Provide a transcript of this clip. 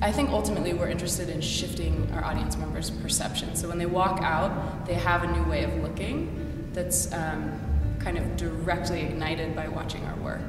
I think ultimately we're interested in shifting our audience members' perception. So when they walk out, they have a new way of looking that's um, kind of directly ignited by watching our work.